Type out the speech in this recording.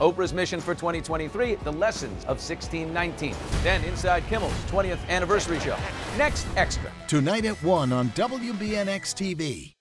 Oprah's mission for 2023, the lessons of 1619. Then Inside Kimmel's 20th anniversary show. Next, Extra. Tonight at 1 on WBNX TV.